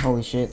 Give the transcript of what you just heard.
Holy shit.